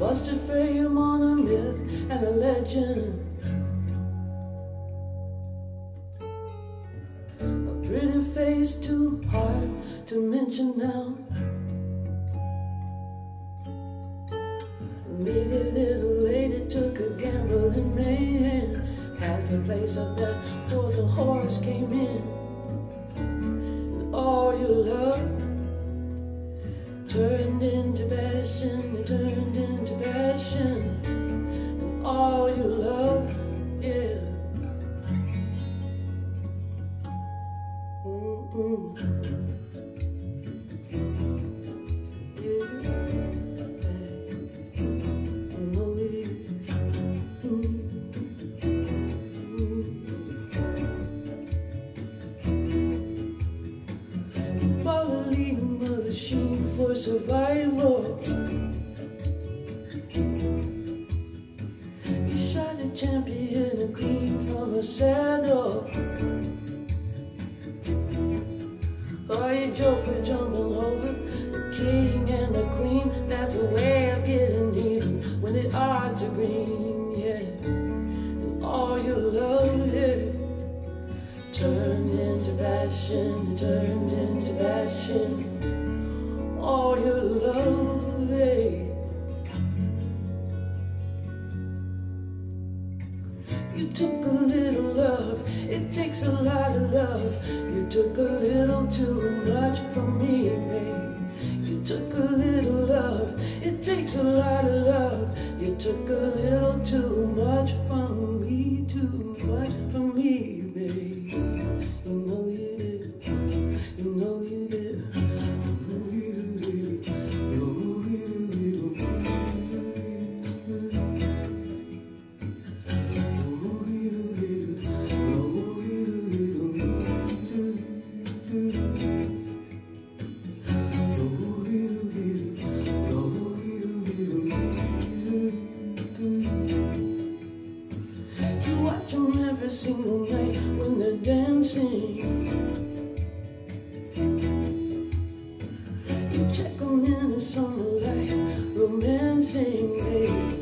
busted frame on a myth and a legend. A pretty face too hard to mention now. Needy little lady took a gambling man. Had to place a bet before the horse came in. And all your love turned into passion, it turned into passion. Survival. You shot a champion, a queen from a saddle. Or you joker jumping over the king and the queen. That's a way of getting even when the odds are green, You took a little love, it takes a lot of love. You took a little too much from me, babe. You took a little love, it takes a lot of love. You took a little too much every single night when they're dancing. You check them in the sunlight, romancing, babe.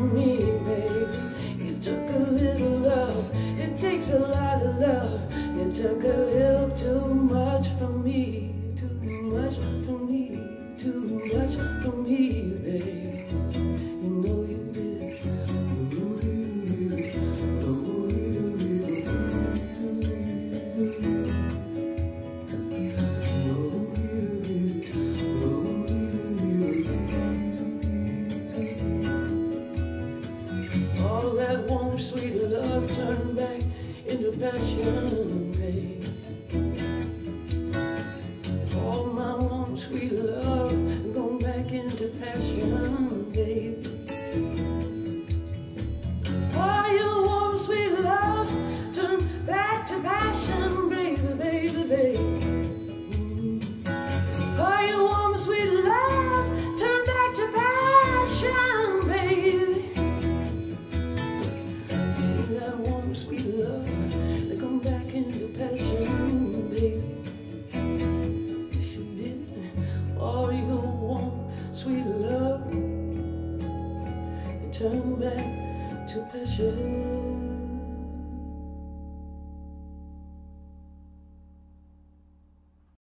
Me, baby. You took a little love, it takes a lot of love. You took a little too much from me, too much passion. All my warm, sweet love gone back into passion, babe. All your warm, sweet love turned back to passion, baby, baby, baby. Turn sweet love passion. Yes, you did. All your warm, sweet love, it turned back to passion.